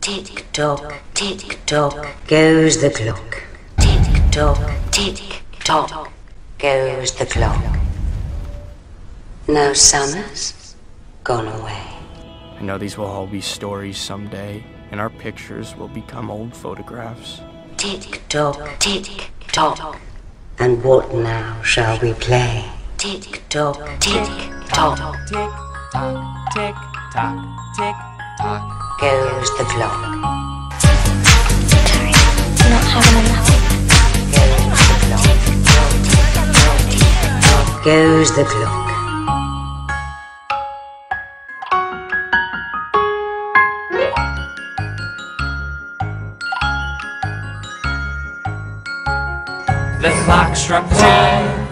tick tock, tick tock, goes the clock. Tick tock, tick tock, goes the clock. Now summer's gone away. I know these will all be stories someday, and our pictures will become old photographs. Tick tock, tick tock. And what now shall we play? Tick tock, tick tock. Tick tock, tick tock, tick tock. Goes the clock. not having enough. Goes the clock. The clock struck ten.